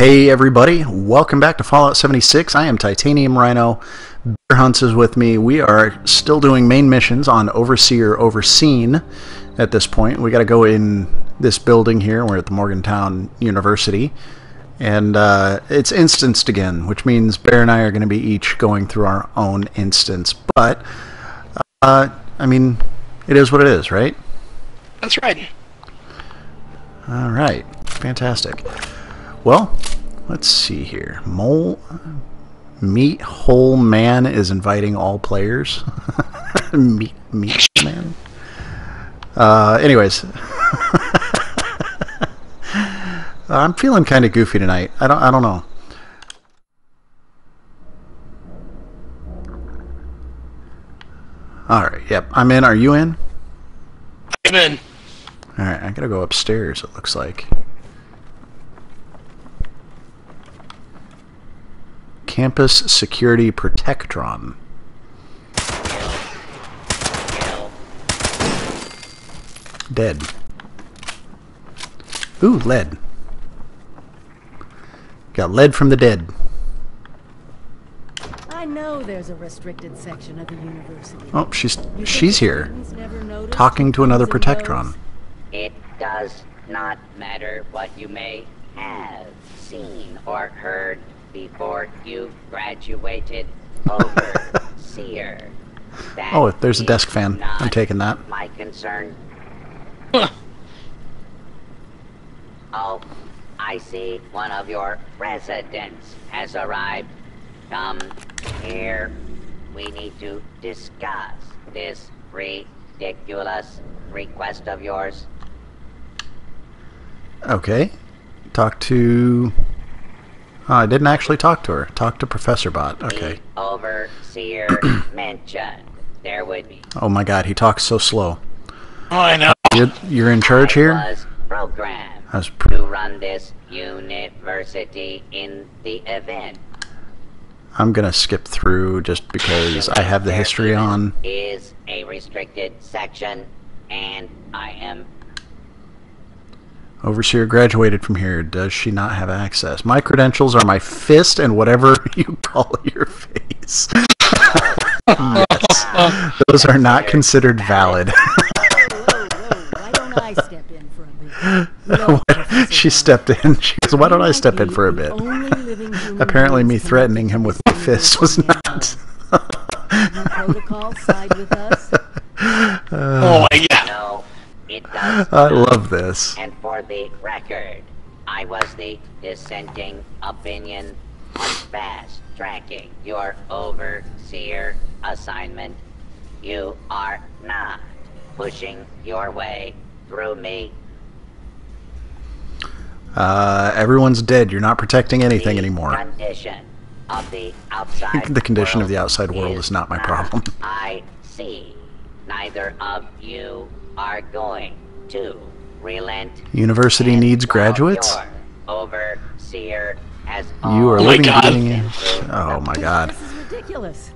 Hey everybody, welcome back to Fallout 76. I am Titanium Rhyno. Bear Hunts is with me. We are still doing main missions on Overseer Overseen at this point. We got to go in this building here. We're at the Morgantown University. And uh, it's instanced again, which means Bear and I are going to be each going through our own instance. But, uh, I mean, it is what it is, right? That's right. All right, fantastic. Well, let's see here. Mole Meat Hole Man is inviting all players. meat Meat Man. Uh, anyways, I'm feeling kind of goofy tonight. I don't. I don't know. All right. Yep. I'm in. Are you in? I'm in. All right. I gotta go upstairs. It looks like. Campus Security Protectron. Dead. Ooh, lead. Got lead from the dead. I know there's a restricted section of the university. Oh, she's she's here, students never noticed talking to another Protectron. It does not matter what you may have seen or heard before you graduated overseer. That Oh, there's a desk fan. I'm taking that. My concern. Oh, I see one of your residents has arrived. Come here. We need to discuss this ridiculous request of yours. Okay. Talk to. Oh, I didn't actually talk to her. Talk to Professor Bot. Okay. The overseer mentioned there would be. Oh my God, he talks so slow. Oh, I know. You're, you're in charge I here. was programmed I was pr- to run this university in the event. I'm gonna skip through just because I have the history on. Is a restricted section, and I am Overseer graduated from here. Does she not have access? My credentials are my fist and whatever you call your face. yes. Those are not considered valid. Whoa, whoa, why don't I step in for a bit? Look, Professor she stepped in. She goes, Why don't I step in for a bit? only living human Apparently, me threatening him with my fist was not. Your protocol side with us? Oh, my God. no. It does. I love this. And for the record, I was the dissenting opinion on fast tracking your overseer assignment. You are not pushing your way through me. Uh, everyone's dead. You're not protecting anything The anymore. Condition of the outside. The condition of the outside world is not my problem. I see. Neither of you are going to relent. University and needs graduates? Overseer has You are Oh my living God. being. Oh my god. This is ridiculous.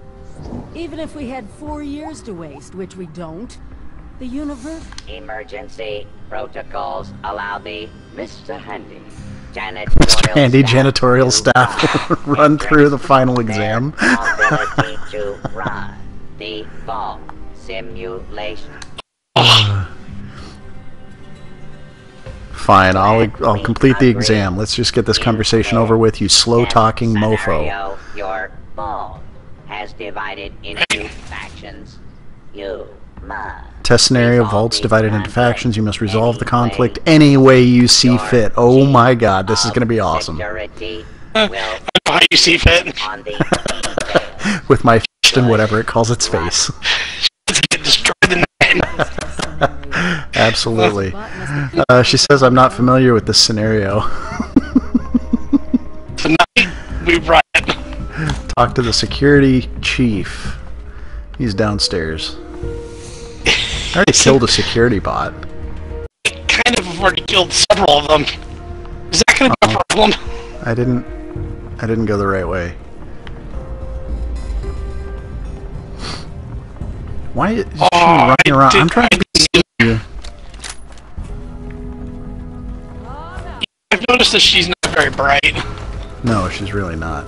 Even if we had four years to waste, which we don't, the universe. Emergency protocols allow the Mr. Handy janitorial Mr. Handy staff janitorial to staff run run through the final exam. to run the fall simulation. Fine, I'll I'll complete the exam. Let's just get this conversation over with. You slow talking mofo. Your phone has divided into factions. You must. Test scenario resolve vaults the divided into conflict factions. You must resolve the any conflict way any way you see fit. Oh my god, this is gonna be awesome. Security Huh. will I know how you see fit. on the details. With my fist and whatever it calls its face. Get destroyed in the head. Test scenario. Absolutely. Bot must be Uh, she says I'm not familiar with this scenario. Tonight, we riot. Talk to the security chief. He's downstairs. I already killed a security bot. I Kind of already killed several of them. Is that going to be a problem? I didn't. I didn't go the right way. Why is she Oh, running I around? did- I'm trying to I be noticed that she's not very bright. No, she's really not.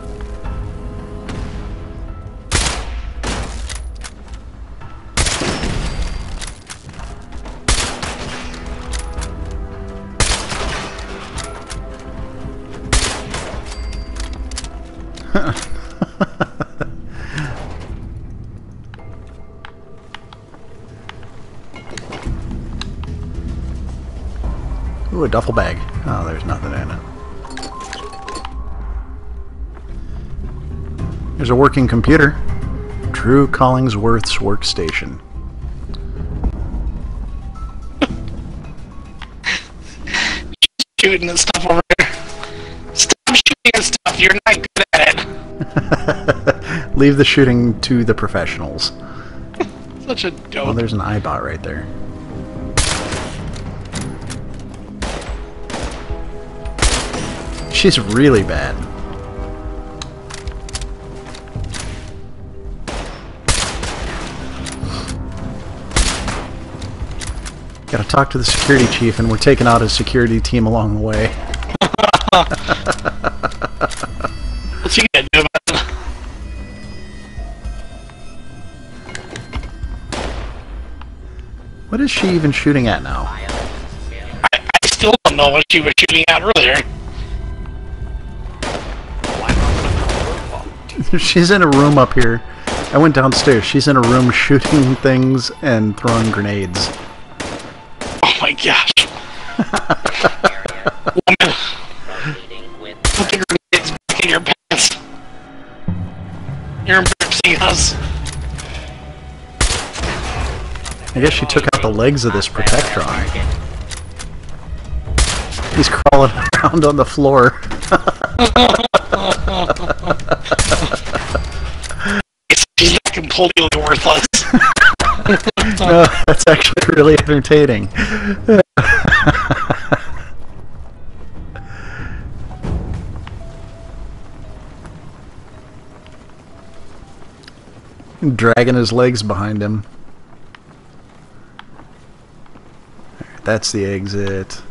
Ooh, a duffel bag. Oh, there's nothing in it. There's a working computer. Drew Collingsworth's workstation. Shooting and stuff over here. Stop shooting and stuff. You're not good at it. Leave the shooting to the professionals. Such a dope. there's an Eyebot right there. She's really bad. Gotta talk to the security chief, and we're taking out his security team along the way. Gonna do about it? What is she even shooting at now? I, I still don't know what she was shooting at earlier. She's in a room up here. I went downstairs. She's in a room shooting things and throwing grenades. Oh my gosh. Woman, put the grenades back in your pants. You're embarrassing us. I guess she took out the legs of this Protectron. He's crawling around on the floor. Completely worthless. No, that's actually really entertaining. Dragging his legs behind him. That's the exit.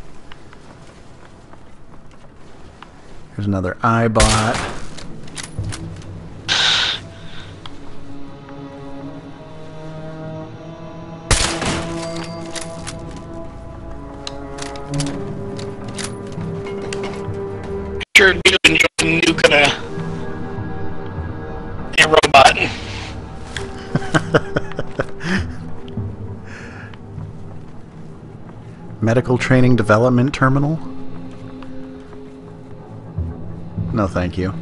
There's another Eyebot. Medical Training Development Terminal? No, thank you.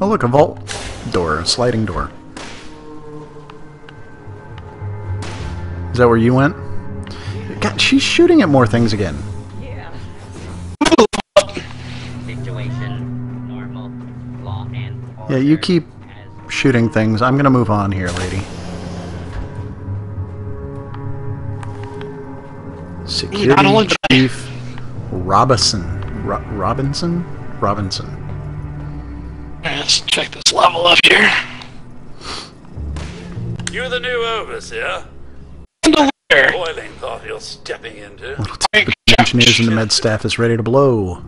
Oh, look, a vault door, a sliding door. Is that where you went? God, she's shooting at more things again. Situation normal. Law and Yeah, you keep shooting things. I'm gonna move on here, lady. Security only did I- Chief Robinson. Ro- Robinson? Robinson. Let's check this level up here. You're the new overseer. And Chandelier. Boiling thought you're stepping into. Take The engineers and the med staff is ready to blow.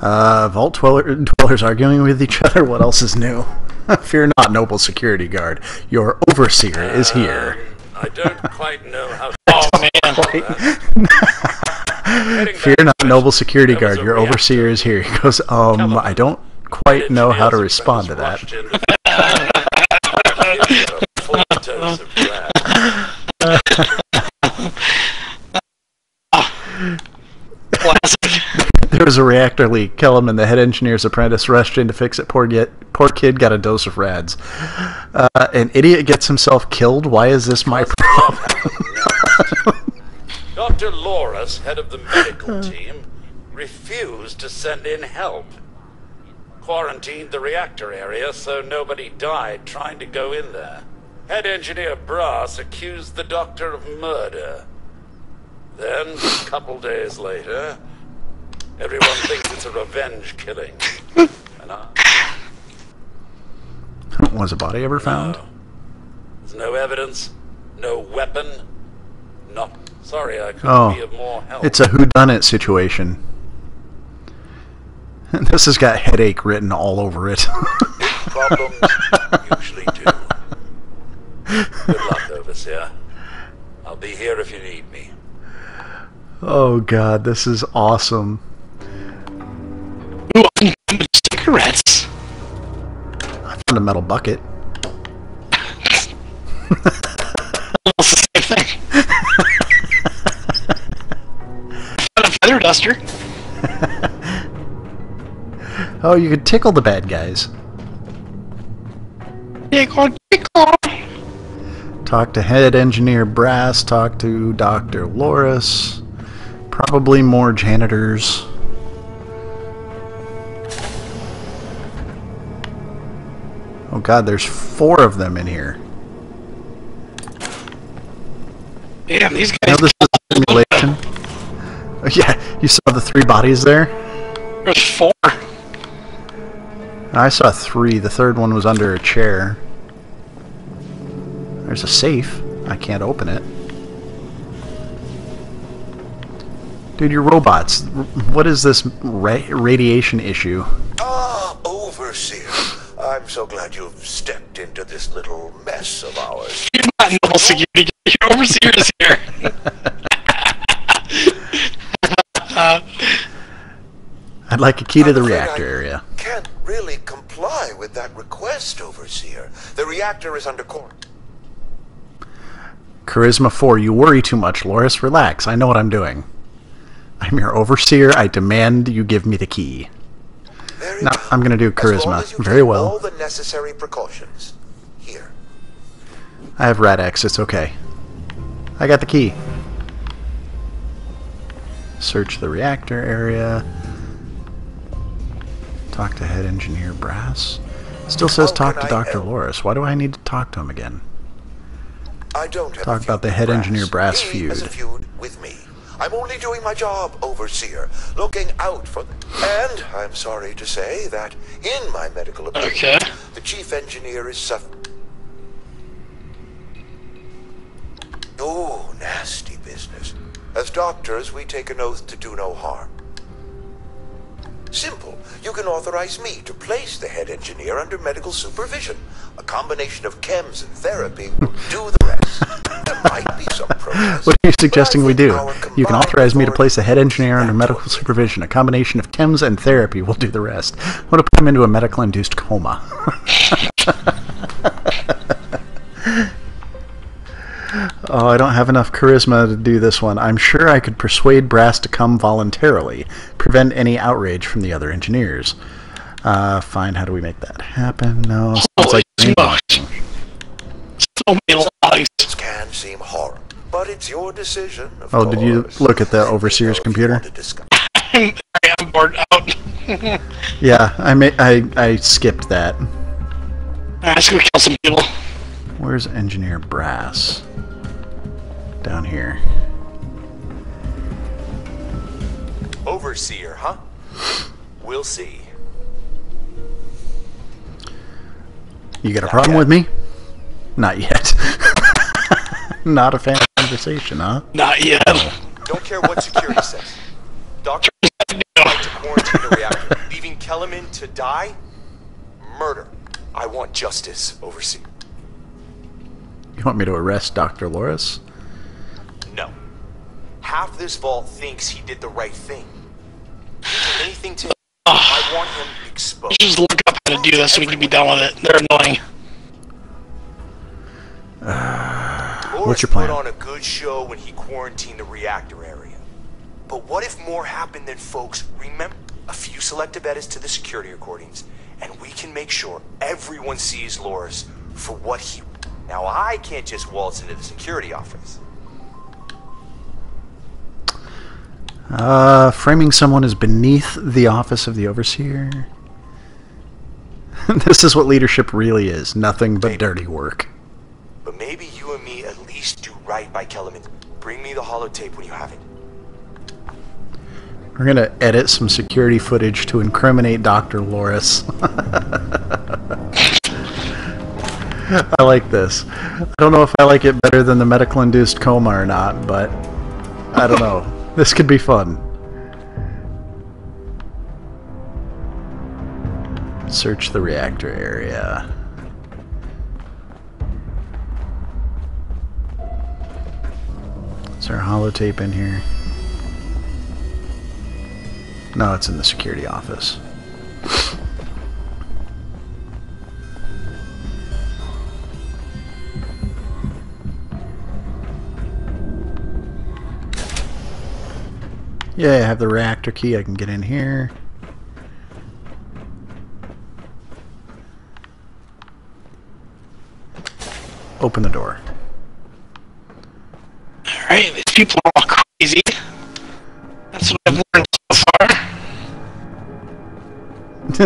Uh, Vault dweller, dwellers arguing with each other. What else is new? Fear not, noble security guard. Your overseer is here. I don't quite know how to Oh man. Heading Fear not, west, noble security there guard. Your reactor. overseer is here. He goes, um, I don't quite know how to respond to that. Rushed into the- Full dose of drag. Classic. There was a reactor leak. Kellum and the head engineer's apprentice rushed in to fix it. Poor get, poor kid got a dose of rads. Uh, an idiot gets himself killed. Why is this my problem? Dr. Loris, head of the medical team, refused to send in help. Quarantined the reactor area so nobody died trying to go in there. Head engineer Brass accused the doctor of murder. Then, a couple days later, everyone thinks it's a revenge killing. And I, was a body ever found? no. There's no evidence, no weapon, not Sorry I couldn't Oh, be of more help. It's a whodunit situation. This has got headache written all over it. Big Problems usually do. Good luck, Overseer. I'll be here if you need me. oh god, this is awesome. Unlimited cigarettes. I found a metal bucket. Almost the same thing. Found a feather duster. Oh, you could tickle the bad guys. Tickle, tickle. Talk to head engineer Brass, talk to Dr. Loris. Probably more janitors. Oh god, there's four of them in here. Damn, these Now guys. this is a simulation. Oh, yeah, you saw the three bodies there? There's four. I saw three. The third one was under a chair. There's a safe. I can't open it. Dude, you're robots. What is this ra- radiation issue? Ah, Overseer. I'm so glad you've stepped into this little mess of ours. You're not noble security. Your overseer is here. I'd like a key to the reactor I area. Can't really comply with that request, Overseer. The reactor is under quarantine. Charisma 4, you worry too much, Loris. Relax. I know what I'm doing. I'm your overseer. I demand you give me the key. No. I'm gonna do As long charisma. Very well. All the necessary precautions. Here. I have Rad-X. It's okay. I got the key. Search the reactor area. Talk to head engineer Brass. Still says How talk to Dr. Loris. Why do I need to talk to him again? I don't Talk about the head Brass. engineer Brass he has a feud. feud with me. I'm only doing my job, Overseer, looking out for the... And I'm sorry to say that, in my medical opinion, Okay. the chief engineer is suffering... Oh, nasty business. As doctors, we take an oath to do no harm. Simple. You can authorize me to place the head engineer under medical supervision. A combination of chems and therapy will do the rest. There might be some protest. What are you suggesting we do? You can authorize me to place a head engineer under medical supervision. A combination of chems and therapy will do the rest. I want to put him into a medical induced coma. oh, I don't have enough charisma to do this one. I'm sure I could persuade Brass to come voluntarily, prevent any outrage from the other engineers. Uh, fine, how do we make that happen? No, sounds Holy like smokes. So many logs. This can seem horrible, but it's your decision. Of Oh, did you look at the overseer's know if you computer? want. I'm, I'm bored out. Yeah, I may, I I skipped that. Alright, let's go kill some people. Where's engineer brass? Down here. Overseer, huh? We'll see. You got a problem with me? Not yet. Not a fan of conversation, huh? Not yet. Oh. Don't care what security says. Doctor right to quarantine the reactor, leaving Kellerman to die? Murder. I want justice, Overseer. You want me to arrest Dr. Loris? No. Half this vault thinks he did the right thing. He anything to I want him exposed. Just look up how to do this so we can be done with it. They're annoying. Ah. Loris your plan? put on a good show when he quarantined the reactor area. But what if more happened than folks remember? A few selective edits to the security recordings, and we can make sure everyone sees Loris for what he. Now I can't just waltz into the security office. Uh, framing someone is beneath the office of the overseer. this is what leadership really is nothing but dirty work. But maybe you and me at least do right by Kellerman. Bring me the holotape when you have it. We're gonna edit some security footage to incriminate Dr. Loris. I like this. I don't know if I like it better than the medical induced coma or not, but I don't know. This could be fun. Search the reactor area. Is there holotape in here? No, it's in the security office. Yeah, I have the reactor key. I can get in here. Open the door. Alright, these people are all crazy. That's what I've learned so far.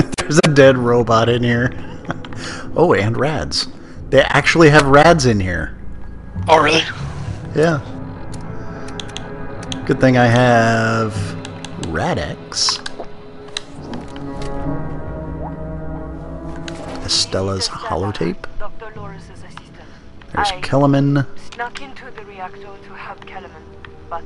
There's a dead robot in here. oh, and rads. They actually have rads in here. Oh, really? Yeah. Good thing I have Rad-X. Estella's holotape. Dr. There's I Kellerman. Snuck into the reactor to help Kellerman, but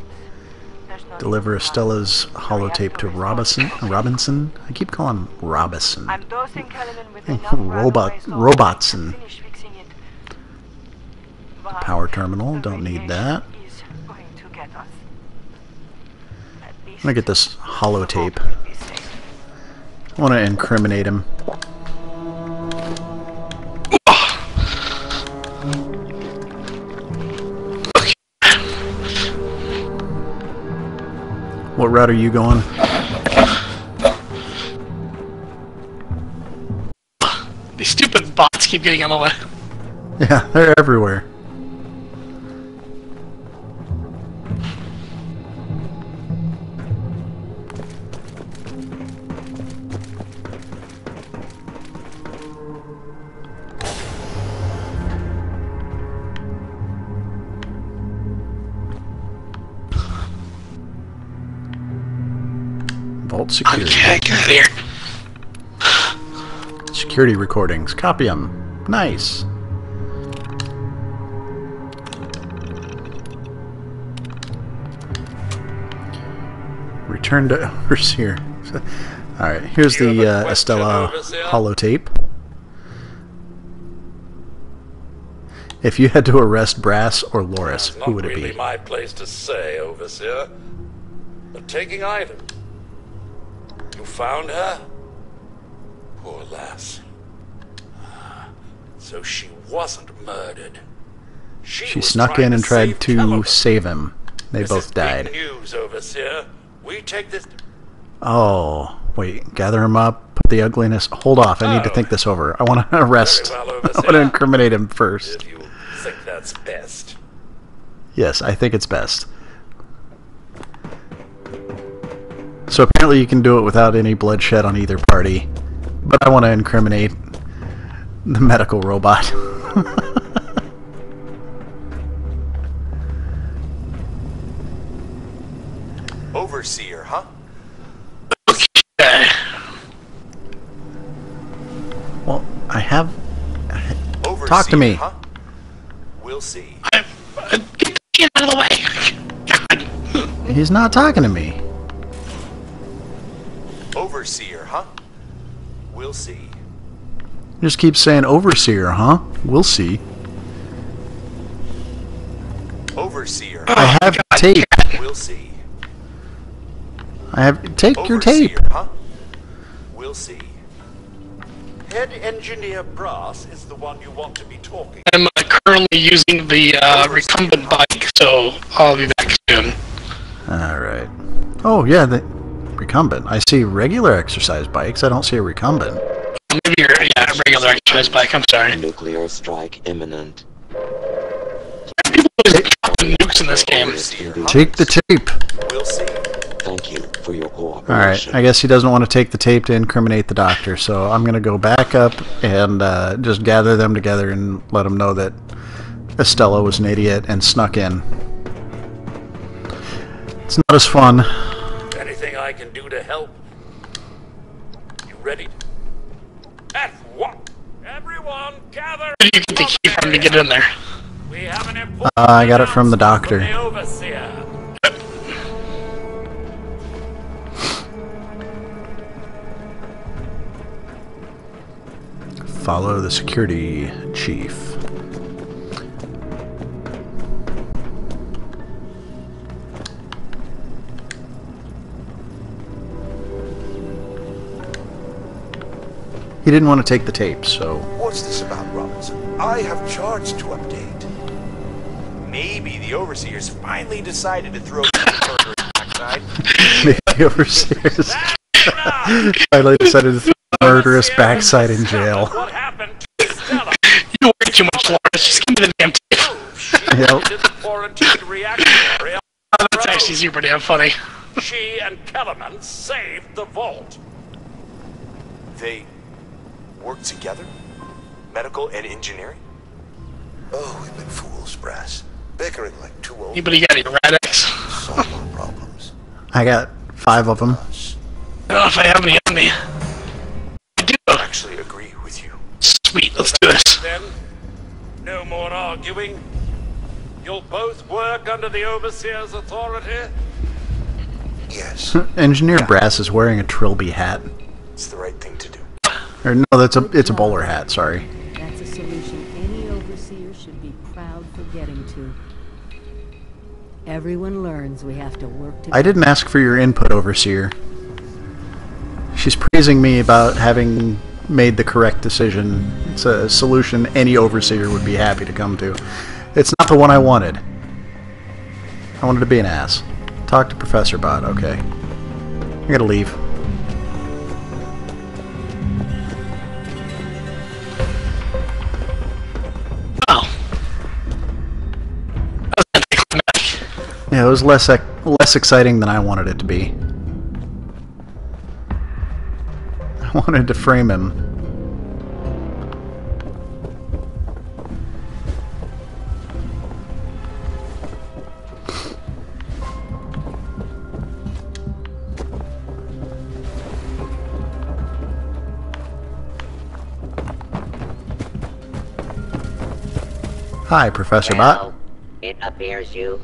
there's no Deliver Estella's holotape to Robinson. Robinson. I keep calling him Robinson. I'm dosing Kellerman with enough robot- Robotson. finish fixing it. But Power terminal, don't need that. is going to get us. I'm gonna get this holotape. the hope will be safe. I want to incriminate him. What route are you going? These stupid bots keep getting in the way. Yeah, they're everywhere. Security. Okay, get here. Security recordings. Copy them. Nice. Return to Overseer. Alright, here's the uh, Estella holotape. If you had to arrest Brass or Loris, who would it be? Not really my place to say, Overseer. But taking Ivan. Found her? Poor lass. Ah, so she wasn't murdered. She, She was snuck in and to tried to save him. They This both died. News, Overseer. We take this. Oh, wait. Gather him up. Put the ugliness. Hold off. I need to Oh. think this over. I want to arrest. well, I want to incriminate him first. If you think that's best. Yes, I think it's best. So apparently you can do it without any bloodshed on either party. But I want to incriminate the medical robot. Overseer, huh? Okay. well, I have. Overseer, Talk to me. Huh? We'll see. I, I, get the shit out of the way. God. He's not talking to me. Overseer, huh? We'll see. Just keep saying overseer, huh? We'll see. Overseer, I have tape. we'll see. I have take your Overseer, tape. huh? We'll see. Head engineer Brass is the one you want to be talking. I'm uh, currently using the uh, recumbent bike, so I'll be back soon. All right. Oh yeah, the recumbent. I see regular exercise bikes. I don't see a recumbent. Maybe you're yeah, a regular exercise bike. I'm sorry. Nuclear strike imminent. People always dropping nukes in this game. Take the tape. We'll see. Thank you for your cooperation. All right. I guess he doesn't want to take the tape to incriminate the doctor, so I'm gonna go back up and uh, just gather them together and let them know that Estella was an idiot and snuck in. It's not as fun. ready. At what? Everyone gather. Did you get the key from to get in there? We have an important uh, I got it from the doctor. The overseer. Follow the security chief. He didn't want to take the tape, so What's this about, Robinson? I have charts to update. Maybe the overseers finally decided to throw the murderous backside. maybe the overseers finally decided to throw the murderous backside in jail. What happened to Stella? You worry too much, Lawrence. Just give me the damn tape. Oh, yep. She in the quarantined reactor. Oh, that's actually super damn funny. She and Kellerman saved the vault. They work together? Medical and engineering? Oh, we've been fools, Brass. Bickering like two old Anybody got any Rad-X? solve our problems. I got five of them. I oh, don't know if I have any on me. I do. I actually agree with you. Sweet, let's do this. Then, no more arguing. You'll both work under the Overseer's authority. Yes. Engineer Brass is wearing a Trilby hat. It's the right thing to do. Or no, that's a it's a bowler hat. Sorry. That's a solution any overseer should be proud for getting to. Everyone learns we have to work together. I didn't ask for your input, Overseer. She's praising me about having made the correct decision. It's a solution any overseer would be happy to come to. It's not the one I wanted. I wanted to be an ass. Talk to Professor Bot, okay. I gotta leave. Yeah, it was less less exciting than I wanted it to be. I wanted to frame him. Hi, Professor Bot. It appears you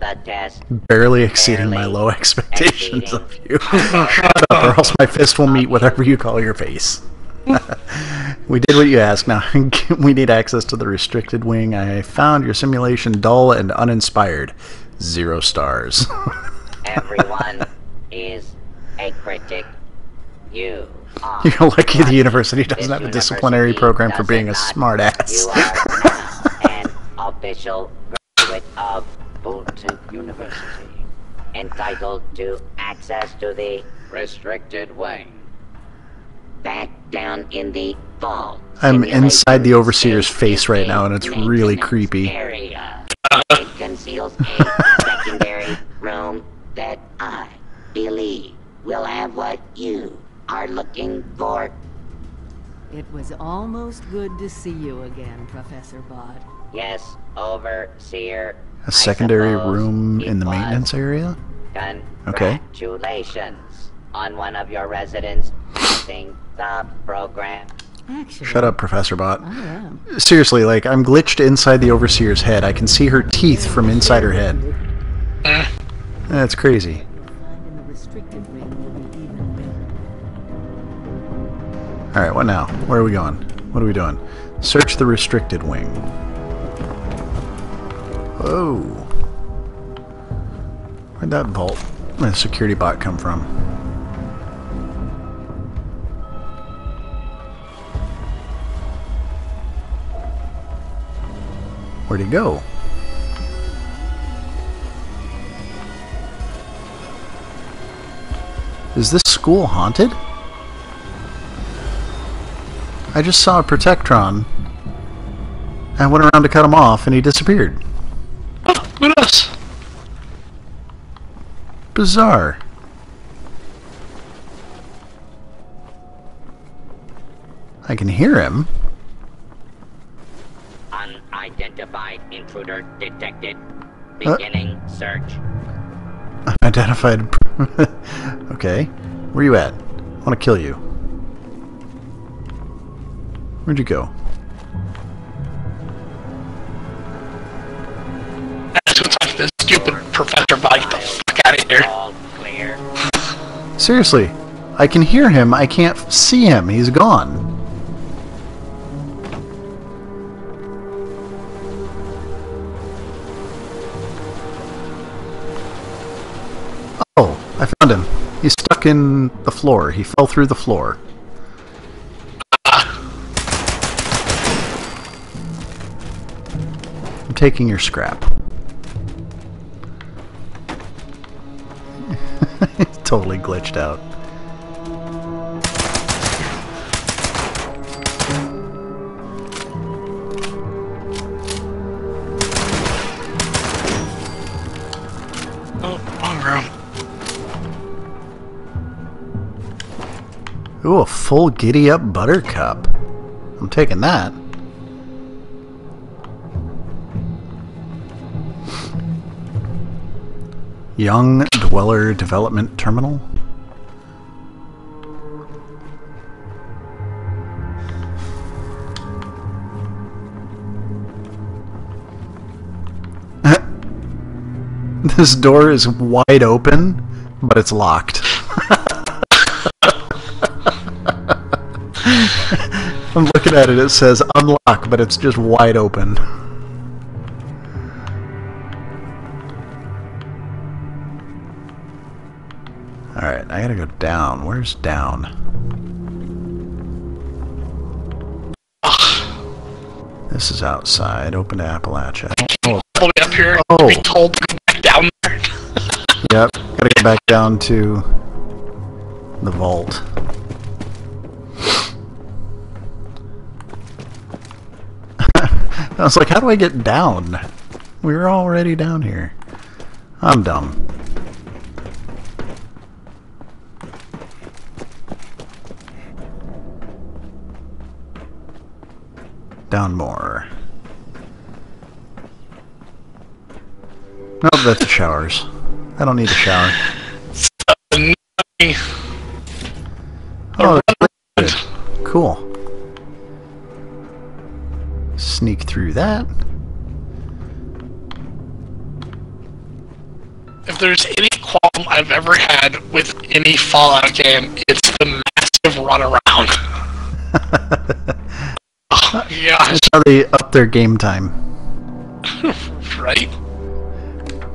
the test. Barely exceeding my low expectations of you. Shut up, or else my fist will meet whatever you call your face. we did what you asked. Now we need access to the restricted wing. I found your simulation dull and uninspired. Zero stars. Everyone is a critic. You are. You're lucky the university doesn't have a disciplinary program for being a not. smart ass. You are now an official Vault-Tec University, entitled to access to the restricted wing. Back down in the vault. I'm inside the overseer's face right now, and it's really creepy. Area. It conceals a secondary room that I believe will have what you are looking for. It was almost good to see you again, Professor Bot. Yes, overseer. A secondary room in the maintenance area? Okay. Congratulations on one of your residents passing the program. Actually, Shut up, Professor Bot. I am. Seriously, like, I'm glitched inside the overseer's head. I can see her teeth from inside her head. Eh. That's crazy. Finding the restricted ring will be even better. Alright, what now? Where are we going? What are we doing? Search the restricted wing. Whoa. Where'd that vault, the security bot come from? Where'd he go? Is this school haunted? I just saw a Protectron. I went around to cut him off and he disappeared. Oh, who knows? Bizarre. I can hear him. Unidentified intruder detected. Uh, Beginning search. Unidentified. okay. Where you at? I want to kill you. Where'd you go Seriously. I can hear him. I can't see him. He's gone. Oh, I found him. He's stuck in the floor. He fell through the floor. I'm taking your scrap. Totally glitched out. Oh, wrong room. Ooh, a full giddy up buttercup. I'm taking that. Young Dweller Development Terminal. this door is wide open, but it's locked. I'm looking at it, it says unlock, but it's just wide open. I gotta go down. Where's down? This is outside. Open to Appalachia. Oh, way up here. Oh. Be told to go back down there. yep. Gotta go back down to the vault. I was like, how do I get down? We were already down here. I'm dumb. Down more. Nope, that's the showers. I don't need a shower. Oh, cool. Sneak through that. If there's any qualm I've ever had with any Fallout game, it's the massive run around. oh, gosh, That's how they up their game time. right?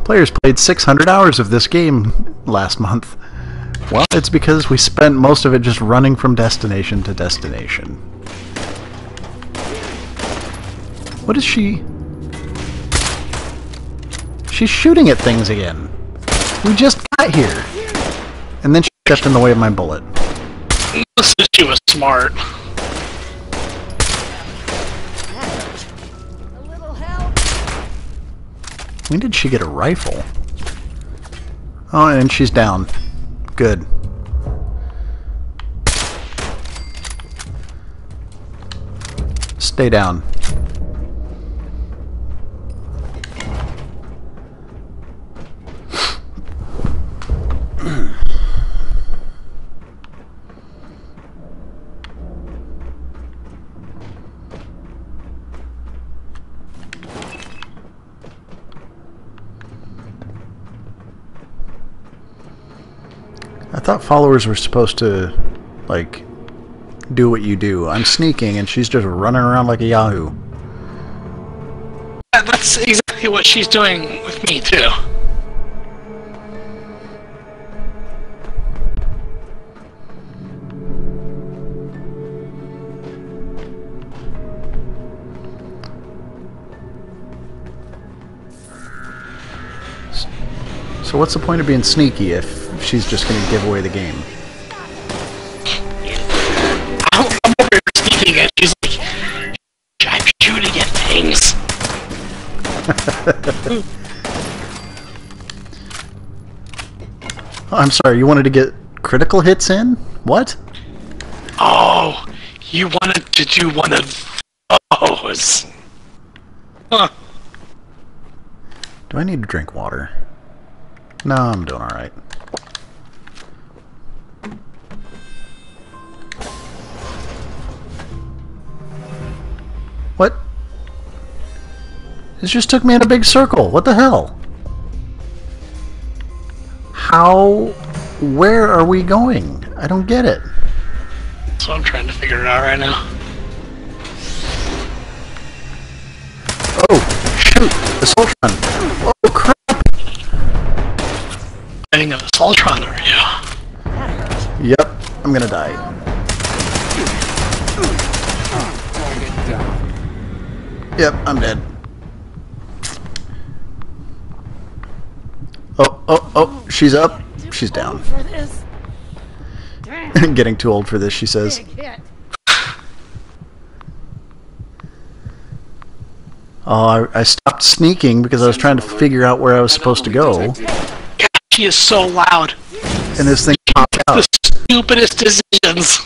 Players played 600 hours of this game last month. Well, it's because we spent most of it just running from destination to destination. What is she? She's shooting at things again. We just got here. And then she stepped in the way of my bullet. This is she was smart. When did she get a rifle? Oh, and she's down. Good. Stay down. Followers were supposed to, like, do what you do. I'm sneaking, and she's just running around like a Yahoo. Yeah, That's exactly what she's doing with me, too. So what's the point of being sneaky if she's just going to give away the game? I'm, I'm over here sneaking and she's like, I'm shooting at things. Oh, I'm sorry, you wanted to get critical hits in? What? Oh, you wanted to do one of those. Huh. Do I need to drink water? No, I'm doing alright. What? This just took me in a big circle. What the hell? How... Where are we going? I don't get it. So I'm trying to figure it out right now. Oh, shoot! The Assaultron! Oh, crap! Of the Assaultron area. Yep, I'm gonna die. Yep, I'm dead. Oh, oh, oh, she's up. She's down. Getting too old for this, she says. Oh, I, I stopped sneaking because I was trying to figure out where I was supposed to go, God, she is so loud. and this thing popped out. The stupidest decisions.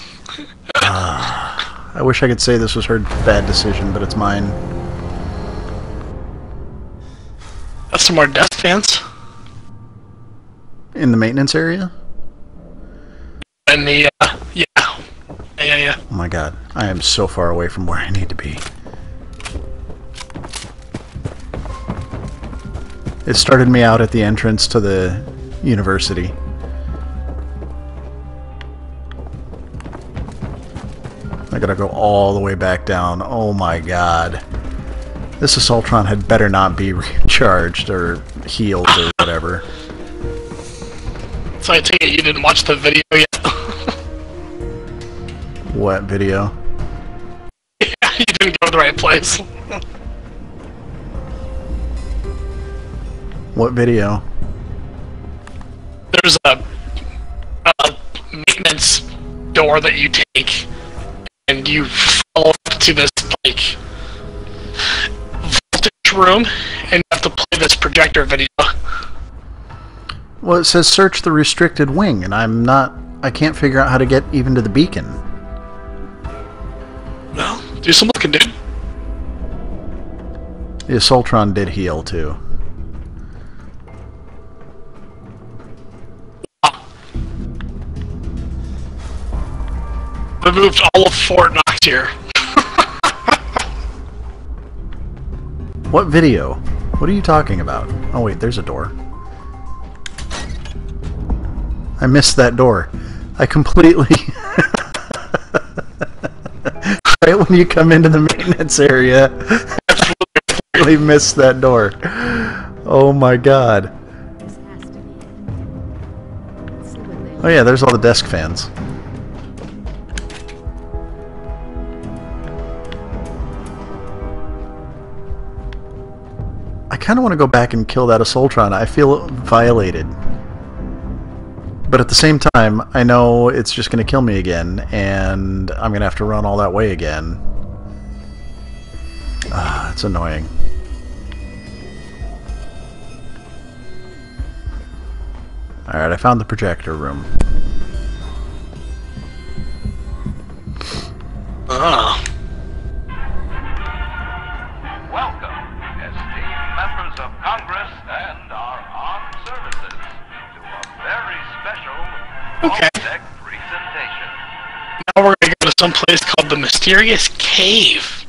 Ah, I wish I could say this was her bad decision, but it's mine. That's some more death fans. In the maintenance area? And the, uh, yeah. Yeah, yeah, yeah. Oh my god, I am so far away from where I need to be. It started me out at the entrance to the university. I gotta go all the way back down. Oh my god. This Assaultron had better not be recharged or healed or whatever. So I take it you didn't watch the video yet. What video? yeah, you didn't go to the right place. What video? There's a, a maintenance door that you take, and you fall to this room, and you have to play this projector video. Well, it says search the restricted wing, and I'm not. I can't figure out how to get even to the beacon. Well, do some looking, dude. The Assaultron did heal too. I Removed all of Fort Knox here. What video? What are you talking about? Oh wait, there's a door. I missed that door. I completely. right when you come into the maintenance area, I completely missed that door. Oh my god. This has to be it. Let's see what they Oh yeah, there's all the desk fans. I kind of want to go back and kill that Assaultron. I feel violated. But at the same time, I know it's just going to kill me again, and I'm going to have to run all that way again. Ah, it's annoying. Alright, I found the projector room. Oh. Of Congress and our armed services, to a very special Okay. Presentation. Now we're gonna go to some place called the Mysterious Cave.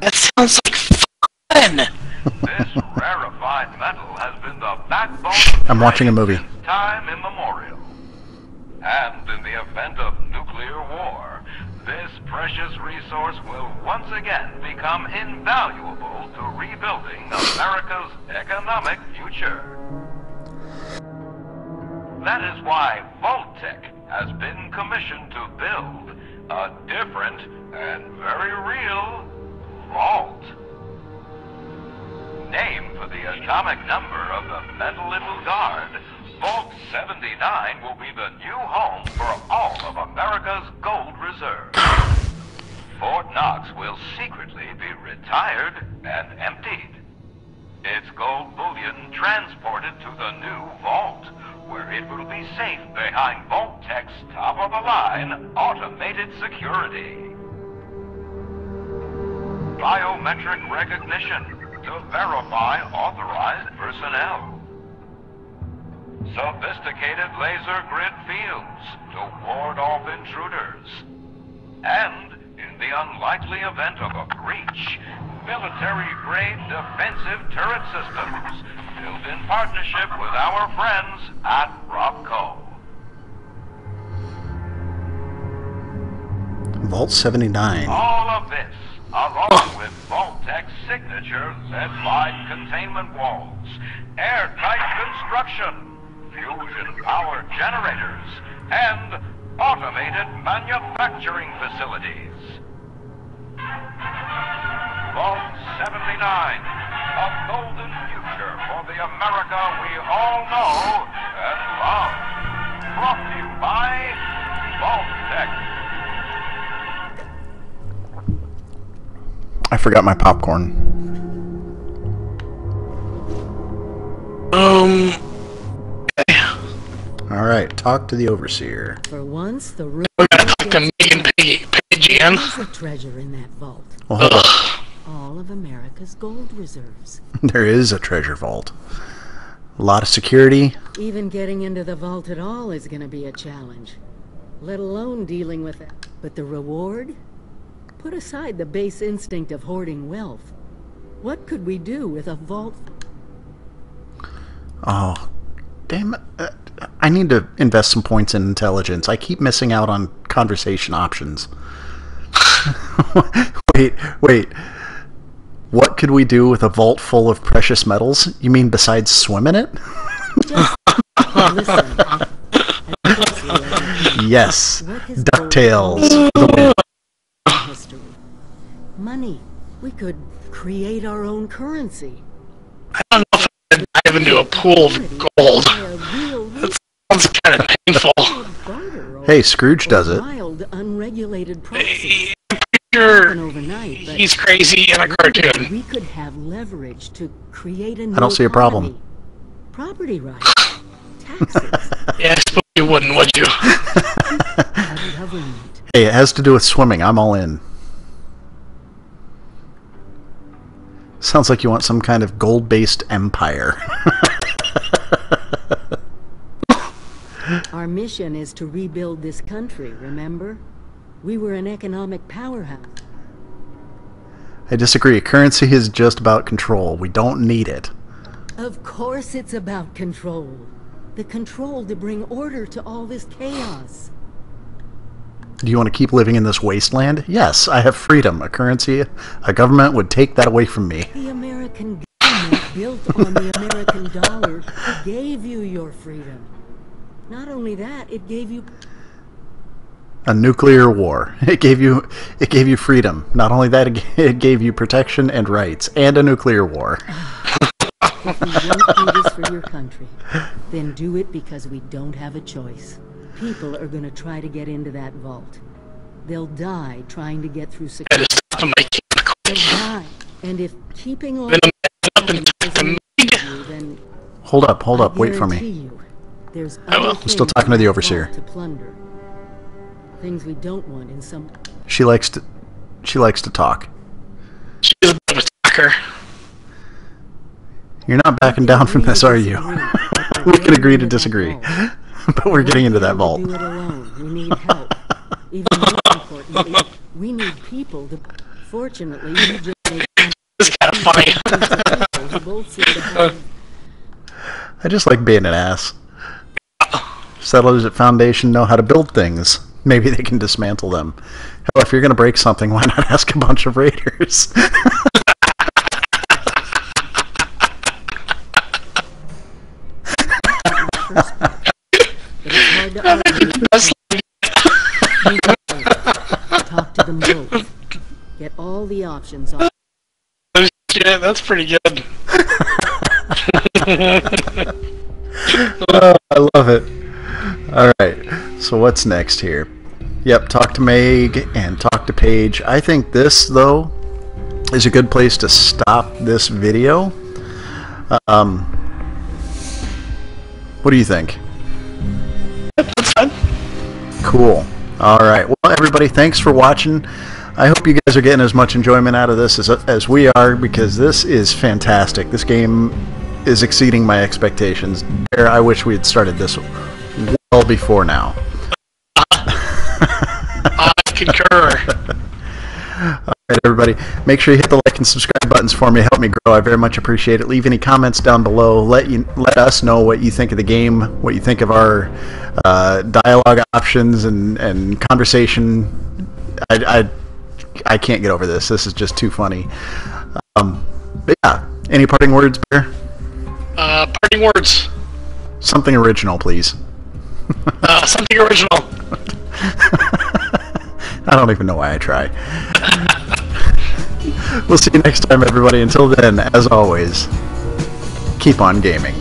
That sounds like fun. This rarefied metal has been the backbone I'm watching a movie. time immemorial. And in the event of nuclear war, this precious resource will once again become invaluable to rebuilding America's economic future. That is why Vault-Tec has been commissioned to build a different and very real vault. Named for the atomic number of the metal little guard, Vault 79 will be the new home for all of America's gold reserves. Fort Knox will secretly be retired and emptied. Its gold bullion transported to the new vault, where it will be safe behind Vault-Tec's top-of-the-line automated security. Biometric recognition to verify authorized personnel. Sophisticated laser grid fields to ward off intruders. And, in the unlikely event of a breach, military-grade defensive turret systems built in partnership with our friends at RobCo. Vault 79. All of this, along with Vault-Tec's signature lead-line containment walls, airtight construction, fusion power generators, and automated manufacturing facilities. Vault 79, a golden future for the America we all know and love. Brought to you by Vault Tech. I forgot my popcorn. All right, talk to the overseer. For once, the room We gotta talk to Megan Piggy, Pidgey again. There's a treasure in that vault. Well. Ugh. All of America's gold reserves. There is a treasure vault. A lot of security. Even getting into the vault at all is gonna be a challenge. Let alone dealing with it. But the reward? Put aside the base instinct of hoarding wealth. What could we do with a vault? Oh, damn it. Uh, I need to invest some points in intelligence. I keep missing out on conversation options. wait, wait. What could we do with a vault full of precious metals? You mean besides swim in it? Just listen. And let's learn yes. What DuckTales. gold for the win. in history? Money. We could create our own currency. I don't know if I could dive into a pool of gold. Buy a real That sounds kind of painful. Hey, Scrooge does it. Wild, unregulated prices. I'm sure Happen overnight, but he's crazy in a cartoon. we could have leverage to create a new don't see a problem. Property rights, taxes, Yeah, I suppose you wouldn't, would you? Hey, it has to do with swimming. I'm all in. Sounds like you want some kind of gold based empire. Our mission is to rebuild this country, remember? We were an economic powerhouse. I disagree. Currency is just about control. We don't need it. Of course it's about control. The control to bring order to all this chaos. Do you want to keep living in this wasteland? Yes, I have freedom. A currency, a government would take that away from me. The American government built on the American dollar gave you your freedom. Not only that, it gave you A nuclear war. It gave you it gave you freedom. Not only that, it gave you protection and rights and a nuclear war. If you won't do this for your country, then do it because we don't have a choice. People are going to try to get into that vault. They'll die trying to get through security. just have to make it They'll die. And if keeping all Then that I'm up and happens to isn't Meg. you, then Hold up, hold up, wait for guarantee me. You, there's I will. I'm still talking to the overseer. To plunder. Things we don't want in some. She likes to she likes to talk. She's a bit of a talker. You're not backing down from this, are you? we can agree to disagree. but we're getting into that vault. be able to Do it alone. We need help. Even more importantly, we need people to. Fortunately, we just make This is kind of funny. people who both seem to have I just like being an ass. Settlers at Foundation know how to build things. Maybe they can dismantle them. Hell, if you're going to break something, why not ask a bunch of raiders? But it's hard to argue. That's Talk to them both. Get all the options on. yeah, that's pretty good. Oh, I love it. All right. So what's next here? Yep, talk to Meg and talk to Paige. I think this though is a good place to stop this video. Um, what do you think? That's fine. Cool. All right. Well, everybody, thanks for watching. I hope you guys are getting as much enjoyment out of this as, as we are because this is fantastic. This game is exceeding my expectations. Bear, I wish we had started this well before now. I concur. All right, everybody, make sure you hit the like and subscribe buttons for me. Help me grow. I very much appreciate it. Leave any comments down below. Let you let us know what you think of the game, what you think of our uh, dialogue options and and conversation. I, I I can't get over this. This is just too funny. Um, but yeah, any parting words, Bear? Uh, parting words. Something original, please. Uh, something original. I don't even know why I try. we'll see you next time, everybody. Until then, as always, keep on gaming.